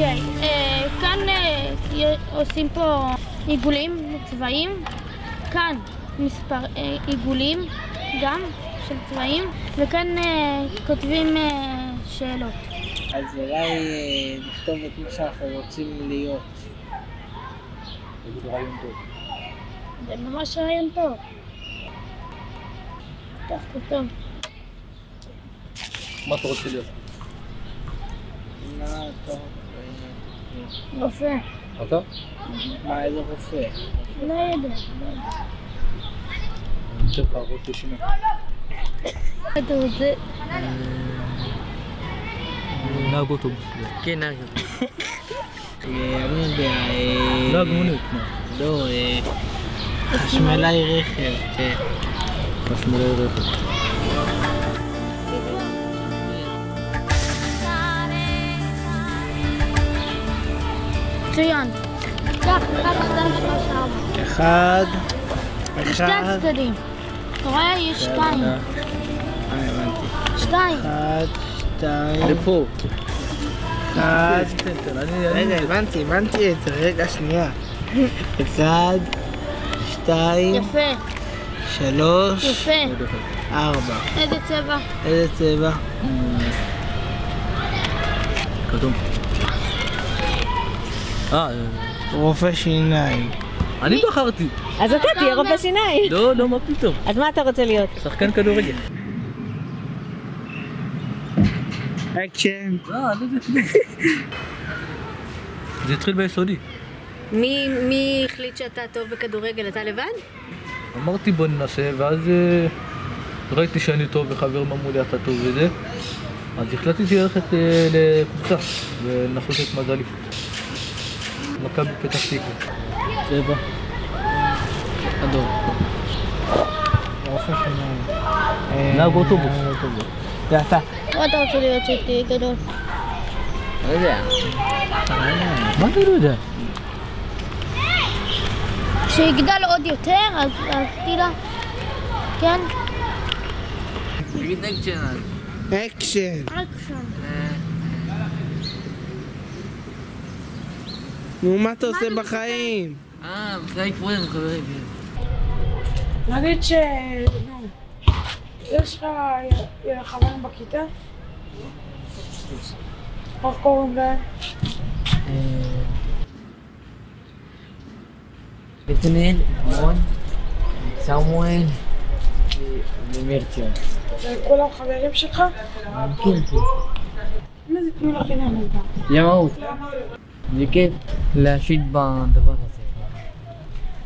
אוקיי, אה, כאן אה, עושים פה עיגולים צבעים, כאן מספר אה, עיגולים גם של צבעים, וכאן כותבים אה, שאלות. אז אולי אה, נכתוב את מה שאנחנו רוצים להיות. תגיד רעיון טוב. זה ממש רעיון טוב. פתח אותו. מה אתה רוצה להיות? רופא. אתה? מה איזה רופא? לא יודע. לא יודע. אני אתן לך רופא שיניים. נהג. אני לא יודע, אה, נהג מונית. לא, חשמלאי רכב. חשמלי רכב. מצוין. ארבע. אחד, שתי אחד, הצדדים. אתה רואה? יש שתיים. שתיים. אחד, שתיים, לפה. אחד, רגע, הבנתי, הבנתי את זה, רגע, שנייה. אחד, שתיים, יפה, שלוש, יפה. ארבע. איזה צבע? איזה צבע? כתום. אה, רופא שיניים. אני בחרתי. אז אתה תהיה רופא שיניים. לא, לא, מה פתאום. אז מה אתה רוצה להיות? שחקן כדורגל. אקשן. אה, לא יודע כלום. זה התחיל ביסודי. מי מי החליט שאתה טוב בכדורגל? אתה לבד? אמרתי בוא ננסה, ואז אה, ראיתי שאני טוב וחבר אמרו לי אתה טוב וזה, אז החלטתי ללכת אה, לקבוצה ולנסות את מזלי. מכבי פתח תקווה. צבע. אדום. רופא שיניים. אה, נהג אוטובוס. נהג אוטובוס. זה אתה. מה אתה רוצה להיות שאיתי גדול? לא יודע. מה אתה לא יודע? כשיגדל עוד יותר, אז תדע. כן? תגיד אקשן אז. אקשן. אקשן. נו, מה אתה עושה בחיים? אה, בכלל קוראים חברים. נגיד ש... נו, יש לך חברים בכיתה? איך קוראים להם? נתנאל, רון, סמואל ומרציון. זה כולם חברים שלך? כן, כן. מה זה תנו לחינם אותם? למהות. זה כיף להשית בדבר הזה.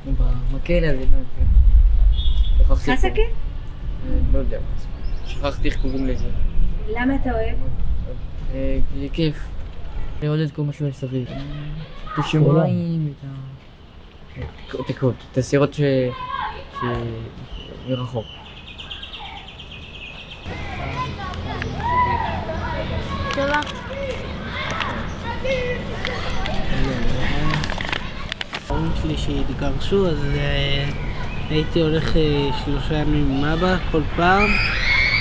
במקל הזה, לא יודע. שכחתי לא יודע. שכחתי איך קוראים לזה. למה אתה אוהב? אה, כי זה כיף. לראות את כל מה שמסביב. את השמיים, את ה... את הכל. את הסירות ש... ש... מרחוק. צבע. ההורים שלי שהתגרשו, אז אה, הייתי הולך אה, שלושה ימים עם אבא כל פעם,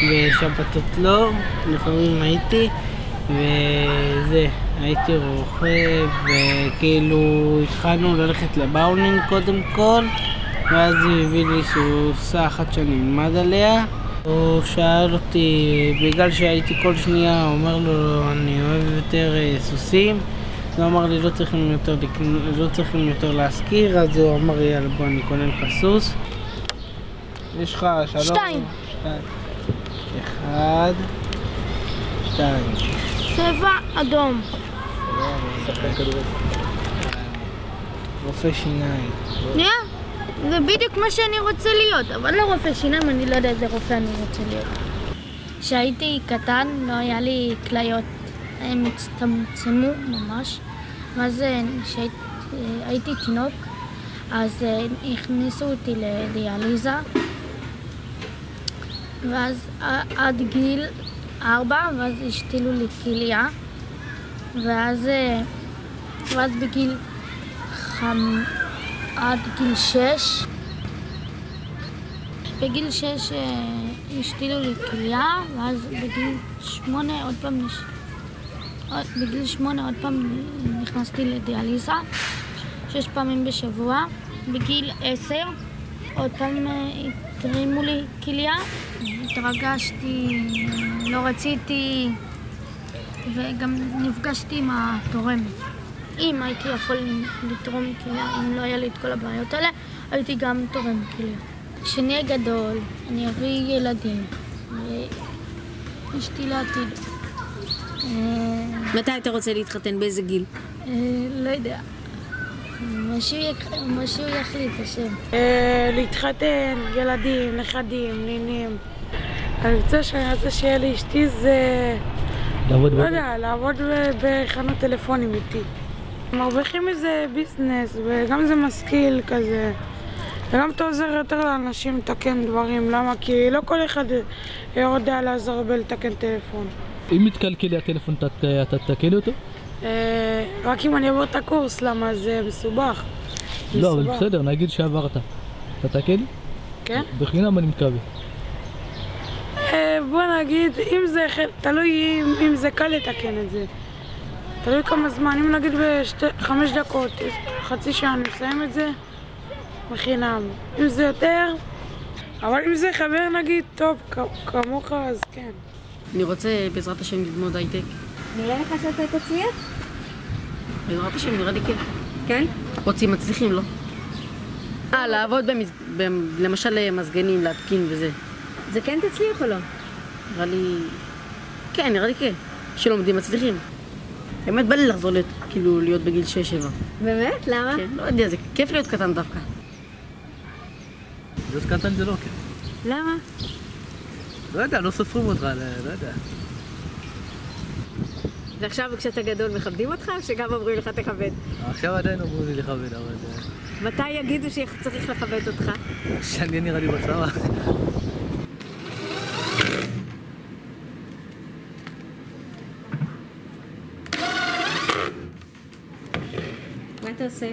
ושבתות לא, לפעמים הייתי, וזה, הייתי רוכב, וכאילו התחלנו ללכת לבאונינג קודם כל, ואז הוא הביא לי סוסה אחת שאני אלמד עליה. הוא שאל אותי, בגלל שהייתי כל שנייה, הוא אומר לו, אני אוהב יותר אה, סוסים. הוא אמר לי, לא צריכים יותר, לא צריכים יותר להשכיר, אז הוא אמר, יאללה, בוא, אני קונה לך סוס. יש לך שלוש... שתיים. שתיים. אחד, שתיים. צבע אדום. רופא שיניים. נראה? זה בדיוק מה שאני רוצה להיות, אבל לא רופא שיניים, אני לא יודע איזה רופא אני רוצה להיות. כשהייתי קטן לא היה לי כליות, הם הצטמצמו ממש, ואז כשהייתי תינוק, אז אה, הכניסו אותי לדיאליזה, ואז עד גיל ארבע, ואז השתילו לי כליה, ואז, אה, ואז בגיל חמ... עד גיל שש, בגיל שש אה, השתילו לי כליה, ואז בגיל שמונה עוד פעם, נש... בגיל שמונה עוד פעם נכנסתי לדיאליזה, שש פעמים בשבוע. בגיל עשר עוד פעם אה, התרימו לי כליה, התרגשתי, לא רציתי, וגם נפגשתי עם התורמת. אם הייתי יכול לתרום כליה, אם לא היה לי את כל הבעיות האלה, הייתי גם תורם כליה. כשאני אהיה גדול, אני אביא ילדים, ואשתי לעתיד. מתי אתה רוצה להתחתן? באיזה גיל? אה, לא יודע. מה שהוא שהוא יחליט, השם. אה, להתחתן, ילדים, נכדים, נינים. אני רוצה שאני רוצה שיהיה לי אשתי זה... לעבוד לא יודע, לעבוד בחנות טלפונים איתי. מרוויחים מזה ביזנס, וגם זה משכיל כזה. וגם אתה עוזר יותר לאנשים לתקן דברים, למה? כי לא כל אחד יודע לעזור בלתקן טלפון. אם מתקלקל הטלפון, אתה- תתקן אותו? אה, רק אם אני אעבור את הקורס, למה זה מסובך. לא, אבל. בסדר, נגיד שעברת. אתה תתקן? כן? בחינם אני מקווה. אה, בוא נגיד, אם זה, תלוי אם, זה קל לתקן את זה. תלוי כמה זמן, אם נגיד בחמש דקות, חצי שעה אני מסיים את זה, בחינם. אם זה יותר, אבל אם זה חבר נגיד, טוב, כמוך, אז כן. אני רוצה בעזרת השם ללמוד הייטק. נראה לך שאתה תצליח? בעזרת השם נראה לי כן. כן? רוצים מצליחים, לא? אה, לעבוד במז... במ- למשל מזגנים, להתקין וזה. זה כן תצליח או לא? נראה לי... כן, נראה לי כן. שלומדים מצליחים. באמת בא לי לחזור להיות, כאילו, להיות בגיל 6-7. באמת? למה? כן, לא יודע, זה כיף להיות קטן דווקא. להיות קטן זה לא כיף. למה? לא יודע, לא סופרים אותך, לא יודע. ועכשיו כשאתה גדול מכבדים אותך או שגם אומרים לך תכבד? עכשיו עדיין אומרים לי לכבד, אבל אה, מתי יגידו שצריך לכבד אותך? שאני נראה לי בצבא. מה אתה עושה?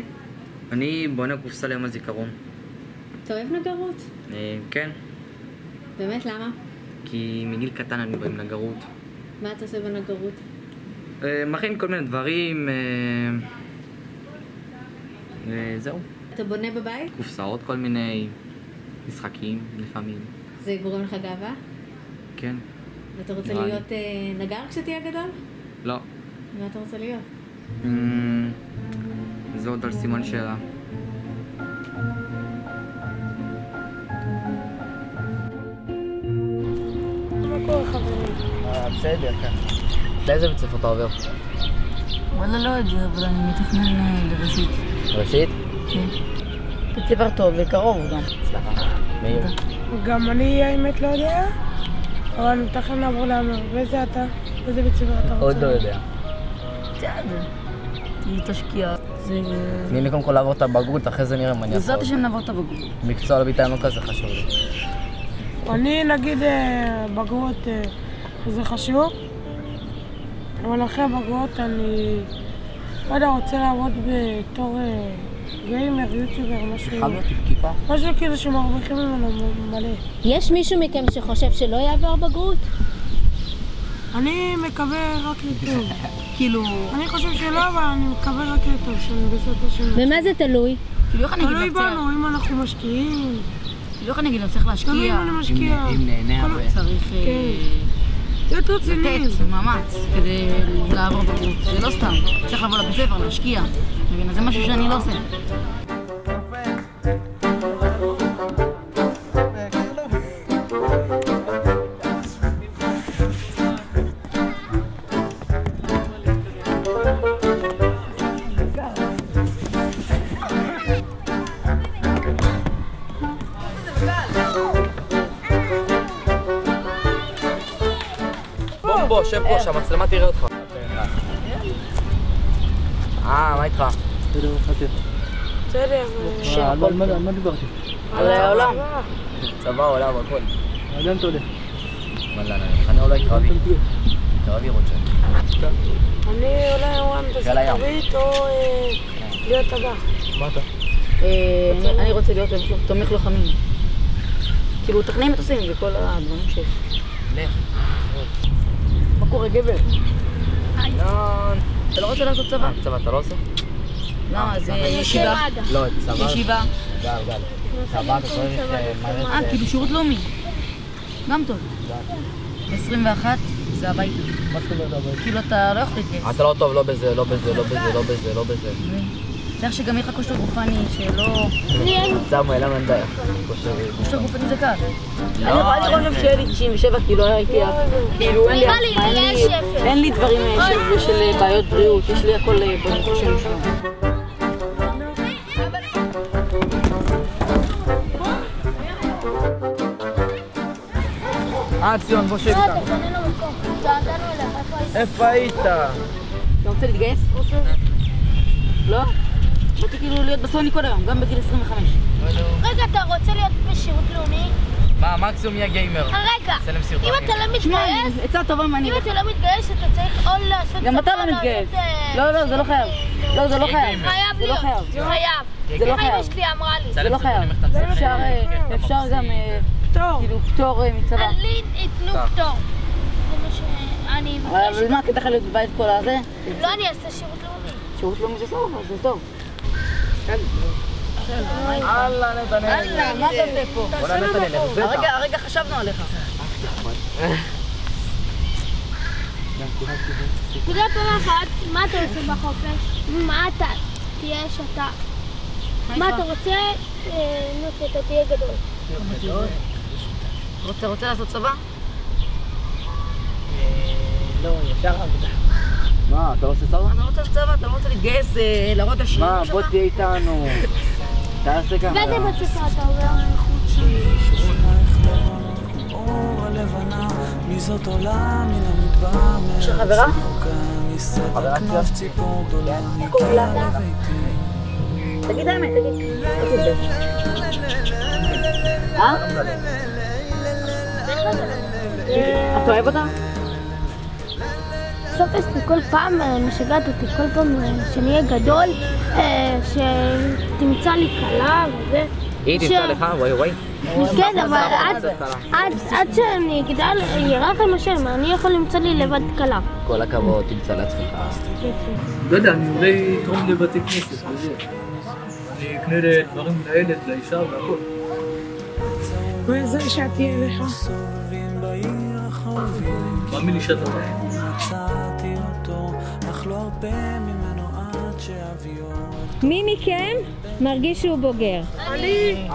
אני בונה קופסה ליום הזיכרון. אתה אוהב נגרות? אה, כן, באמת למה? כי מגיל קטן אני בא עם נגרות. מה אתה עושה בנגרות? אה, מכין כל מיני דברים, אה, וזהו. אתה בונה בבית? קופסאות, כל מיני משחקים לפעמים. זה גורם לך גאווה? כן. ואתה רוצה. להיות אה, נגר כשתהיה גדול? לא. מה אתה רוצה להיות? אמ, זה עוד על סימן שאלה. מה קורה חברים? בסדר, כן. לאיזה בית ספר אתה עובר? וואלה לא יודע, אבל אני מתכנן אה, לראשית. ראשית? כן. בית ספר טוב וקרוב גם. הצלחה. מאיר. גם אני האמת לא יודע, אבל אני מתכנן לעבור להמר. ואיזה אתה? איזה בית ספר אתה רוצה? עוד לא יודע. בסדר. תשקיע. זה... תני לי קודם כל לעבור את הבגרות, אחרי זה נראה מה אני בעזרת אעשה. השם נעבור את הבגרות. מקצוע לא ביטה לא כזה חשוב לי. אני נגיד אה, בגרות אה, זה חשוב, אבל אחרי הבגרות אני לא יודע, רוצה לעבוד בתור אה, גיימר, יוטיובר, משהו, כיפה. משהו כאילו שמרוויחים ממנו מלא. יש מישהו מכם שחושב שלא יעבור בגרות? אני מקווה רק לטוב. כאילו... אני חושב שלא, אבל אני מקווה רק לטוב, שאני בסופו של דבר. במה זה תלוי? כאילו תלוי בנו, אם אנחנו משקיעים, כאילו איך אני אגיד לך, צריך תלוי להשקיע. אם אני משקיע. אם נהנה הרבה. צריך אה, כן. להיות רציניים. לתת מאמץ כדי לעבור בגרות. זה לא סתם. צריך לבוא לבית ספר, להשקיע. זה משהו שאני לא עושה. שב פה, שהמצלמה תראה אותך. אה, מה איתך? בסדר, מחכה. בסדר, אה, על מה- דיברתי? על העולם. צבא, עולם, הכל. לאן אתה הולך? וואלה, אני אולי קרבי. קרבי רוצה. אני אולי הים. בסקרית או אה, להיות טבח. מה אתה? אה, אני- רוצה להיות תומך לוחמים. כאילו, טכנאי מטוסים וכל הדברים שיש. לך. קורה, גבר? לא... אתה לא רוצה לעשות צבא? אה, צבא אתה לא עושה? למה? זה ישיבה. לא, צבא... ישיבה. צבא אתה צריך אה. אה, כאילו שירות לאומי. גם טוב. 21 זה הביתה. מה זאת אומרת אבל? כאילו אתה לא יכול להתגייס. אתה לא טוב, לא בזה, לא בזה, לא בזה, לא בזה, לא בזה. צריך שגם יהיה לך כושר גופני, שלא... שמו אלינו אין בעיה. כושר... גופני זה קל. לא, אני חושב שיהיה לי 97, כאילו הייתי... כאילו אין לי לי, אין לי-. אין לי דברים אה, של- אה, בעיות בריאות, יש לי הכל ברוך השם שלו. אה, ציון, בוא שב לא, איתנו. היית? איפה היית? אתה רוצה להתגייס? לא? באתי כאילו להיות בסוני כל היום, גם בגיל 25. רגע, אתה רוצה להיות בשירות לאומי? מה, מקסימום יהיה גיימר. רגע, אם. אתה לא מתגייס, עצה טובה אם מעניינת. אתה לא מתגייס, אתה צריך או לעשות גם אתה לא מתגייס. אה, לא, לא, זה לא חייב. לא, זה לא חייב. חייב זה לא להיות. חייב. זה חייב. זה לא חייב. אמא שלי אמרה לי. זה לא חייב. סרטונים, אפשר, אפשר גם אה, פטור. כאילו פטור אה, מצבא. לי ייתנו פטור. זה מה שאני אבל. מה, כדאי לך להיות בבית כל הזה? לא, אני אעשה שירות לאומי. שירות לאומי זה טוב, זה טוב. עליך. נקודה פעם אחת, מה אתה עושה בחופש? מה אתה תהיה שאתה... מה אתה רוצה? נו, שאתה תהיה גדול. רוצה לעשות צבא? לא, ישר עבודה. מה, אתה לא עושה צבא? אתה לא רוצה צבא, אתה לא רוצה להתגייס, אה, להראות את השרירים מה, שלך? בוא תהיה איתנו. תעשה ככה. ואיזה בית ספר אתה עובר? יש לך חברה? חברה שלי. איך קוראים לה? תגיד האמת, תגיד. לא. אה? אתה אוהב אותה? סופס כל פעם אה, משגעת אותי, כל פעם אה, שנהיה גדול, אה, שתמצא לי כלה וזה. היא תמצא לך, וואי וואי. כן, אבל עד- שאני אגדל, ירחם השם, אני יכול למצוא לי לבד כלה. כל הכבוד, תמצא לעצמך. לא יודע, אני אולי אתרום לבתי כנסת וזה. אני אקנה דברים לילד, לאישה והכל. וזה שאת תהיה לך. מאמין לי שאתה. מי מכם מרגיש שהוא בוגר? אני...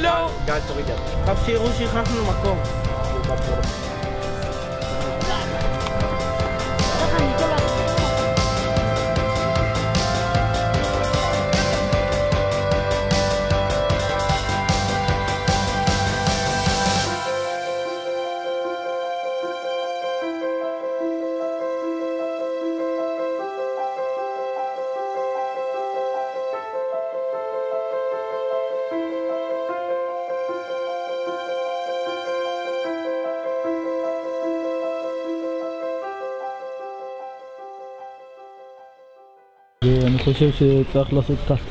לא. גל, תוריד יד. חייב שיראו שהכנסנו מקום. ואני חושב שצריך לעשות קאט.